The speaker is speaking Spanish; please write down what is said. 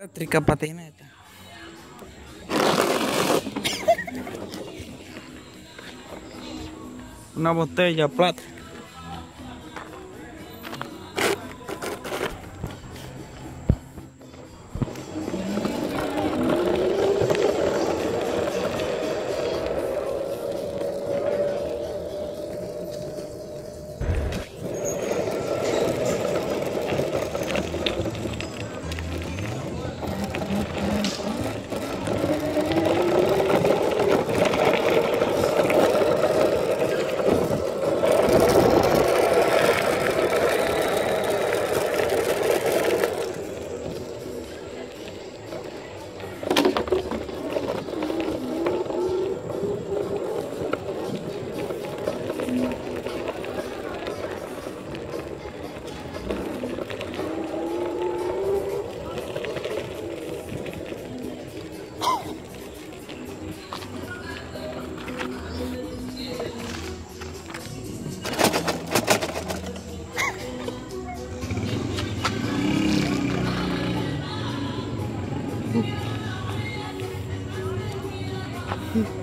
Eléctrica patineta. Una botella plata. Mm-hmm.